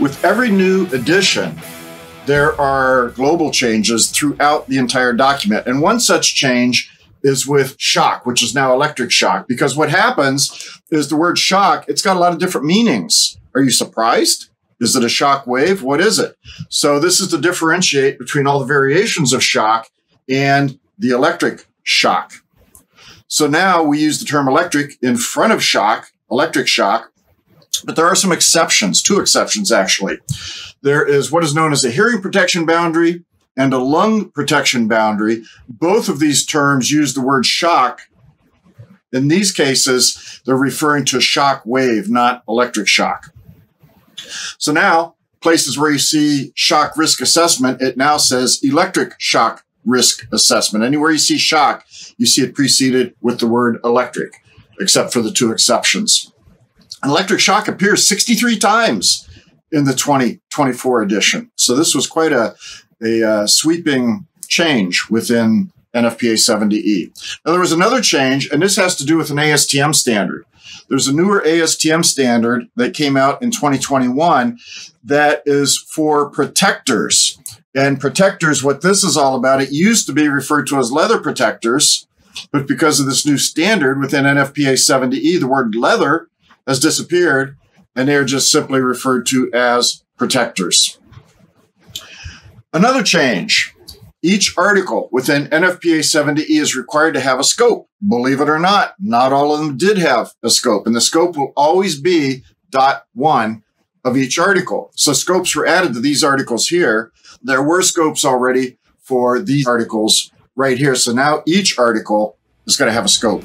With every new edition, there are global changes throughout the entire document. And one such change is with shock, which is now electric shock, because what happens is the word shock, it's got a lot of different meanings. Are you surprised? Is it a shock wave? What is it? So this is to differentiate between all the variations of shock and the electric shock. So now we use the term electric in front of shock, electric shock, but there are some exceptions, two exceptions actually. There is what is known as a hearing protection boundary and a lung protection boundary. Both of these terms use the word shock. In these cases, they're referring to shock wave, not electric shock. So now, places where you see shock risk assessment, it now says electric shock risk assessment. Anywhere you see shock, you see it preceded with the word electric, except for the two exceptions. Electric shock appears 63 times in the 2024 edition. So this was quite a, a uh, sweeping change within NFPA 70E. Now there was another change, and this has to do with an ASTM standard. There's a newer ASTM standard that came out in 2021 that is for protectors. And protectors, what this is all about, it used to be referred to as leather protectors, but because of this new standard within NFPA 70E, the word leather has disappeared and they're just simply referred to as protectors. Another change each article within NFPA 70E is required to have a scope. Believe it or not, not all of them did have a scope, and the scope will always be dot one of each article. So scopes were added to these articles here. There were scopes already for these articles right here. So now each article is going to have a scope.